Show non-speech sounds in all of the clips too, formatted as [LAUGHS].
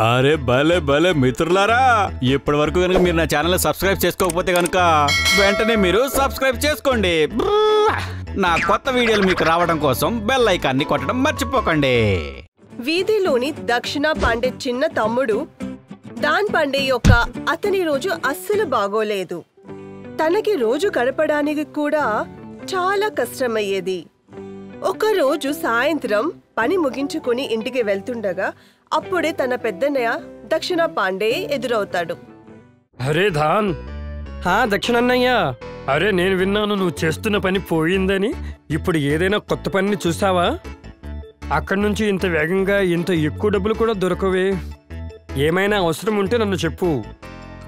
అరే భలే భలే మిత్రులారా. ఇప్పటి వరకు కనుక మీరు నా ఛానల్ సబ్స్క్రైబ్ చేసుకోకపోతే కనుక వెంటనే మీరు సబ్స్క్రైబ్ చేసుకోండి. నా కొత్త వీడియోలు మీకు రావడం కోసం బెల్ ఐకాన్ని కొట్టడం మర్చిపోకండి. వీధిలోని దక్షిణ పాండే చిన్న తమ్ముడు దాన్ పాండే యొక్క అతని రోజు అస్సలు బాగోలేదు. తనకి రోజు గడపడానికి కూడా చాలా కష్టమయ్యేది. ఒకరోజు సాయంత్రం పని ముగించుకుని ఇంటికి వెళ్తుండగా అప్పుడే తన పెద్దన్నయ్య దక్షిణ పాండే ఎదురవుతాడు. అరే ధాన్. హా దక్షిణన్నయ్య. అరే నేను విన్నాను నువ్వు చేస్తున్న పని పోయిందని. ఇప్పుడు ఏదైనా కొత్త పనిని చూసావా? అక్కడి నుంచి ఇంత వేగంగా ఇంత ఎక్కువ డబ్బులు కూడా దొరకవే. ఏమైనా అవసరం ఉంటే నన్ను చెప్పు.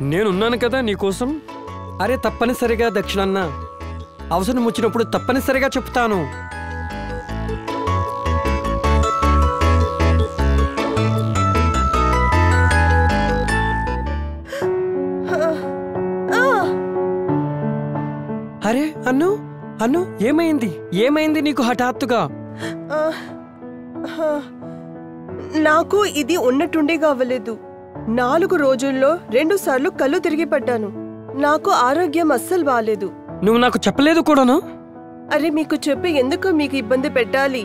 నేనున్నాను కదా నీకోసం అరే తప్పనిసరిగా దక్షిణన్న. అవసరం వచ్చినప్పుడు తప్పనిసరిగా చెప్తాను. అరే అన్ను అన్ను ఏమైంది? ఏమైంది నీకు హఠాత్తుగా? నాకు ఇది ఉన్నట్టుండే కావలేదు. నాలుగు రోజుల్లో రెండు సార్లు కళ్ళు తిరిగి పడ్డాను నాకు ఆరోగ్యం అస్సలు బాలేదు. నువ్వు నాకు చెప్పలేదు కూడాను? అరే మీకు చెప్పి ఎందుకు మీకు ఇబ్బంది పెట్టాలి?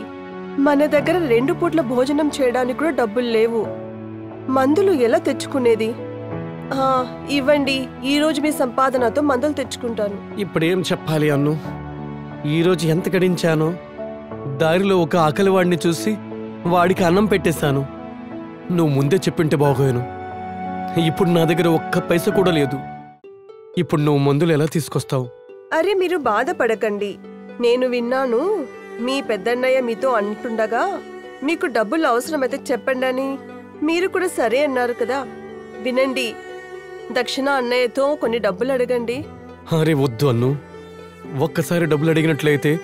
మన దగ్గర రెండు పూట్ల భోజనం చేయడానికి కూడా డబ్బులు లేవు. మందులు ఎలా తెచ్చుకునేది? ఇవ్వండి. ఈ రోజు మీ సంపాదనతో మందులు తెచ్చుకుంటాను. ఇప్పుడేం చెప్పాలి అన్ను? ఈరోజు ఎంత గడించానో? దారిలో ఒక ఆకలివాడిని చూసి వాడికి అన్నం పెట్టేశాను. నువ్వు ముందే చెప్పింటే బాగోయాను. ఇప్పుడు నా దగ్గర ఒక్క పైస కూడా లేదు. ఇప్పుడు నువ్వు మందులు ఎలా తీసుకొస్తావు? అరే మీరు బాధపడకండి. నేను విన్నాను. మీ పెద్దన్నయ్య మీతో అంటుండగా మీకు డబ్బులు అవసరమైతే చెప్పండి అని మీరు కూడా సరే అన్నారు కదా. వినండి. దక్షిణ అన్నయ్యతో కొన్ని డబ్బులు అడగండి. అరే వద్దు అన్ను. ఒక్కసారి డబ్బులు అడిగినట్లయితే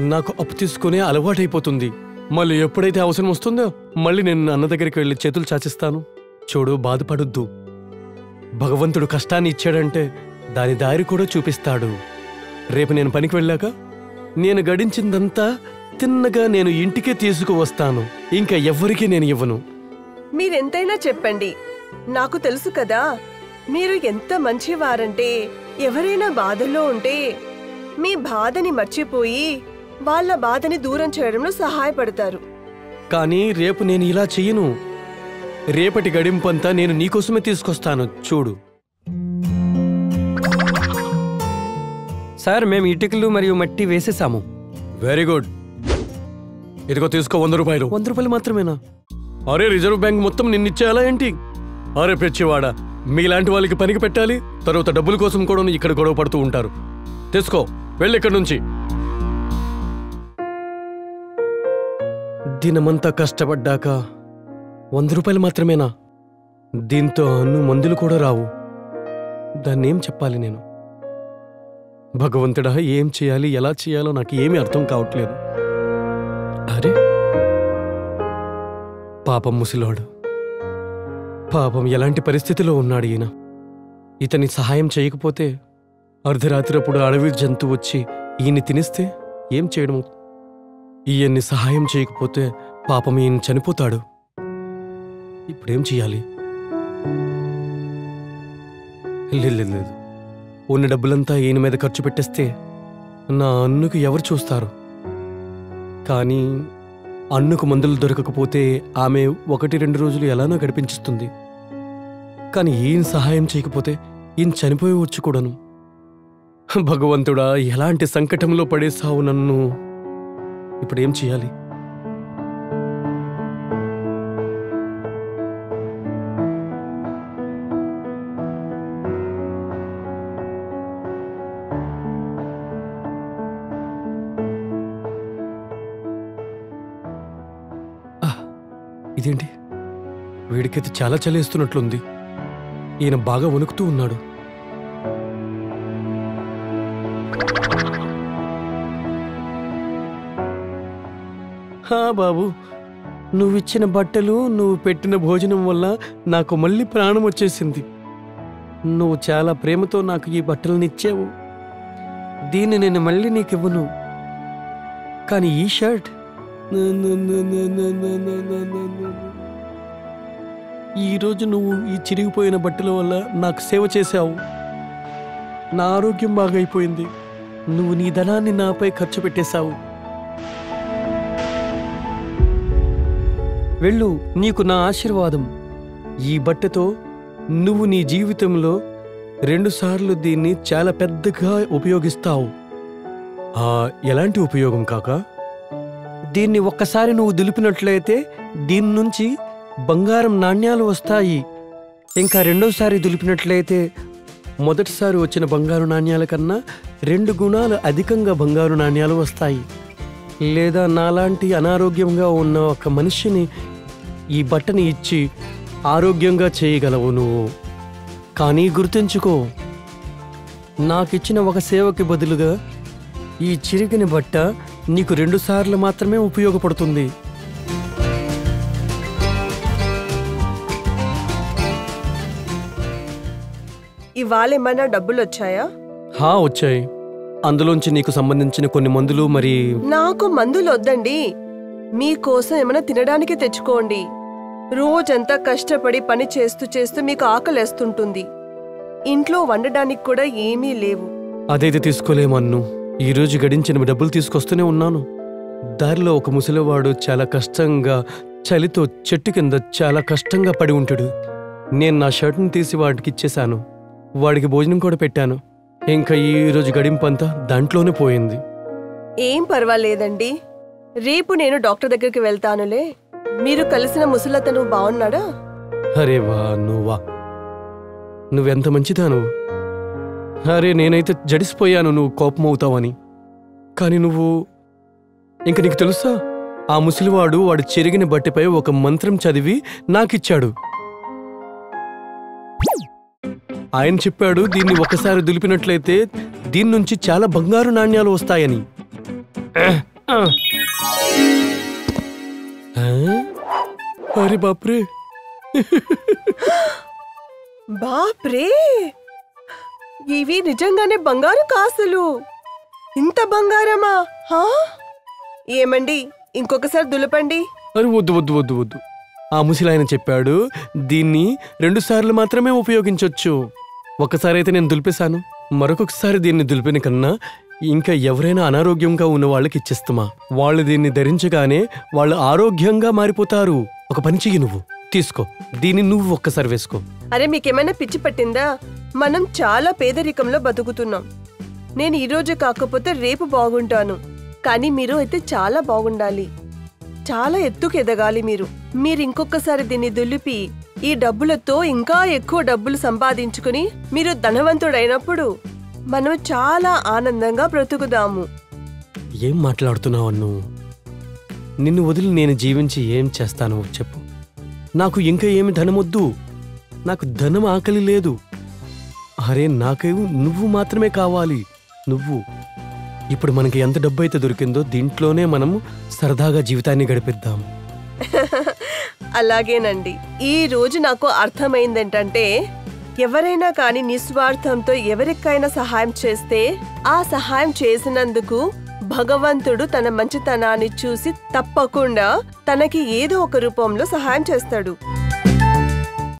నాకు అప్పు తీసుకునే అలవాటైపోతుంది. మళ్ళీ ఎప్పుడైతే అవసరం వస్తుందో మళ్ళీ నేను అన్న దగ్గరికి వెళ్ళి చేతులు చాచిస్తాను. చూడు బాధపడొద్దు. భగవంతుడు కష్టాన్ని ఇచ్చాడంటే దాని దారి కూడా చూపిస్తాడు. రేపు నేను పనికి వెళ్ళాక నేను గడించిందంతా తిన్నగా నేను ఇంటికే తీసుకువస్తాను. ఇంకా ఎవ్వరికీ నేను ఇవ్వను. మీరెంతైనా చెప్పండి. నాకు తెలుసు కదా మీరు ఎంత మంచివారంటే ఎవరైనా బాధల్లో ఉంటే మీ బాధని మర్చిపోయి వాళ్ళ బాధని దూరం చేయడంలో సహాయపడతారు. కానీ రేపు నేను ఇలా చెయ్యను. రేపటి గడింపంతా నేను నీకోసమే తీసుకొస్తాను చూడు. సార్ మేము ఇటుకలు మరియు మట్టి వేసేసాము. Very good. ఇదిగో తీసుకో వంద రూపాయలు. వంద రూపాయలు మాత్రమేనా? అరే రిజర్వ్ బ్యాంక్ మొత్తం నిన్నిచ్చేయాలా ఏంటి? అరే పిచ్చివాడా. మీలాంటి వాళ్ళకి పనికి పెట్టాలి. తర్వాత డబ్బుల కోసం కూడా ఇక్కడ గొడవ పడుతూ ఉంటారు. తెసుకో వెళ్ళి ఇక్కడి నుంచి. దినమంతా కష్టపడ్డాక వంద రూపాయలు మాత్రమేనా? దీంతో అన్ను మందులు కూడా రావు. దాన్నేం చెప్పాలి నేను? భగవంతుడా ఏం చేయాలి ఎలా చేయాలో నాకు ఏమీ అర్థం కావట్లేదు. అరే! పాపం ముసిలోడు. పాపం ఎలాంటి పరిస్థితిలో ఉన్నాడు ఈయన? ఇతని సహాయం చేయకపోతే అర్ధరాత్రిప్పుడు అడవి జంతువు వచ్చి ఈయన్ని తినిస్తే ఏం చేయడం ఈయన్ని సహాయం చేయకపోతే పాపం ఈయన చనిపోతాడు. ఇప్పుడేం చేయాలి? లేదు లేదు, లేదు. ఉన్న డబ్బులంతా ఈయన మీద ఖర్చు పెట్టేస్తే నా అన్నుకు ఎవరు చూస్తారు? కానీ అన్నుకు మందులు దొరకకపోతే ఆమె ఒకటి రెండు రోజులు ఎలానో గడిపించుతుంది కానీ ఈయన సహాయం చేయకపోతే ఈయన చనిపోయవచ్చు కూడాను. భగవంతుడా ఎలాంటి సంకటంలో పడేసావు నన్ను? ఇప్పుడేం చేయాలి? ఇదేంటి? వీడికైతే చాలా చలేస్తున్నట్లుంది. ఈయన బాగా వణుకుతూ ఉన్నాడు. హా బాబు నువ్విచ్చిన బట్టలు నువ్వు పెట్టిన భోజనం వల్ల నాకు మళ్ళీ ప్రాణం వచ్చేసింది నువ్వు చాలా ప్రేమతో నాకు ఈ బట్టలనిచ్చావు. దీన్ని నేను మళ్ళీ నీకు ఇవ్వను కానీ ఈ షర్ట్ ఈరోజు నువ్వు ఈ చిరిగిపోయిన బట్టల వల్ల నాకు సేవ చేశావు నా ఆరోగ్యం బాగైపోయింది నువ్వు నీ ధనాన్ని నాపై ఖర్చు పెట్టేశావు వెళ్ళు నీకు నా ఆశీర్వాదం ఈ బట్టతో నువ్వు నీ జీవితంలో రెండుసార్లు దీన్ని చాలా పెద్దగా ఉపయోగిస్తావు ఎలాంటి ఉపయోగం కాకా దీన్ని ఒక్కసారి నువ్వు దులిపినట్లయితే దీని నుంచి బంగారం నాణ్యాలు వస్తాయి. ఇంకా రెండోసారి దులిపినట్లయితే మొదటిసారి వచ్చిన బంగారు నాణ్యాల కన్నా రెండు గుణాలు అధికంగా బంగారు నాణ్యాలు వస్తాయి. లేదా నాలాంటి అనారోగ్యంగా ఉన్న ఒక మనిషిని ఈ బట్టని ఇచ్చి ఆరోగ్యంగా చేయగలవు నువ్వు. కానీ గుర్తుంచుకో నాకిచ్చిన ఒక సేవకి బదులుగా ఈ చిరిగిన బట్ట నీకు రెండుసార్లు మాత్రమే ఉపయోగపడుతుంది. ఇవాళ ఏమైనా డబ్బులు వచ్చాయా హా వచ్చాయి. అందులోంచి నీకు సంబంధించిన కొన్ని మందులు మరి నాకు మందులు వద్దండి మీకోసం ఏమైనా తినడానికి తెచ్చుకోండి. రోజంతా కష్టపడి పని చేస్తూ చేస్తూ మీకు ఆకలేస్తుంటుంది. ఇంట్లో వండడానికి కూడా ఏమీ లేవు. అదైతే తీసుకోలేమన్ను ఈరోజు గడించిన డబ్బులు తీసుకొస్తూనే ఉన్నాను. దారిలో ఒక ముసలివాడు చాలా కష్టంగా చలితో చెట్టు కింద చాలా కష్టంగా పడి ఉంటాడు. నేను నా షర్ట్ని తీసి వాడికి ఇచ్చేశాను. వాడికి భోజనం కూడా పెట్టాను. ఇంకా ఈ రోజు గడింపంతా దాంట్లోనే పోయింది. ఏం పర్వాలేదండి. రేపు నేను డాక్టర్ దగ్గరికి వెళ్తానులే. మీరు కలిసిన ముసలతను బాగున్నాడా అరే వా నువ్వా? నువ్వెంత మంచిదాను అరే నేనైతే జడిసిపోయాను నువ్వు కోపం అవుతావని కానీ నువ్వు ఇంక నీకు తెలుసా? ఆ ముసలివాడు వాడు చెరిగిన బట్టిపై ఒక మంత్రం చదివి నాకిచ్చాడు. ఆయన చెప్పాడు దీన్ని ఒకసారి దులిపినట్లయితే దీని నుంచి చాలా బంగారు నాణ్యాలు వస్తాయని. అరే బాప్రే. బాప్రే! ఇవి నిజంగానే బంగారు కాసులు. ఇంత బంగారమా? హా? ఏమండి ఇంకొకసారి దులపండి. అరే వద్దు వద్దు వద్దు వద్దు. ఆ ముసలాయన చెప్పాడు దీన్ని రెండు సార్లు మాత్రమే ఉపయోగించవచ్చు ఒకసారి అయితే నేను దులిపేశాను మరొకసారి దీన్ని దులిపిన కన్నా ఇంకా ఎవరైనా అనారోగ్యంగా ఉన్న వాళ్ళకి ఇచ్చేస్తామా? వాళ్ళు దీన్ని ధరించగానే వాళ్ళు ఆరోగ్యంగా మారిపోతారు. ఒక పని చెయ్యి నువ్వు తీసుకో. దీన్ని నువ్వు ఒక్కసారి వేసుకో. అరే మీకేమైనా పిచ్చి పట్టిందా? మనం చాలా పేదరికంలో బతుకుతున్నాం. నేను ఈరోజు కాకపోతే రేపు బాగుంటాను. కానీ మీరు అయితే చాలా బాగుండాలి. చాలా ఎత్తుకు ఎదగాలి మీరు. మీరు ఇంకొకసారి దీన్ని దులిపి ఈ డబ్బులతో ఇంకా ఎక్కువ డబ్బులు సంపాదించుకుని మీరు ధనవంతుడైనప్పుడు మనం చాలా ఆనందంగా బ్రతుకుదాము. ఏం మాట్లాడుతున్నావు నువ్వు నిన్ను వదిలి నేను జీవించి ఏం చేస్తాను చెప్పు. నాకు ఇంకా ఏమి ధనమొద్దు. నాకు ధనం ఆకలి లేదు. అరే నాకేమో నువ్వు మాత్రమే కావాలి. నువ్వు. ఇప్పుడు మనకి ఎంత డబ్బు అయితే దొరికిందో దీంట్లోనే మనం సరదాగా జీవితాన్ని గడిపిద్దాం. [LAUGHS] అలాగేనండి. ఈ రోజు నాకు అర్థమైంది ఏంటంటే ఎవరైనా కానీ నిస్వార్థంతో ఎవరికైనా సహాయం చేస్తే ఆ సహాయం చేసినందుకు భగవంతుడు తన మంచితనాన్ని చూసి తప్పకుండా తనకి ఏదో ఒక రూపంలో సహాయం చేస్తాడు.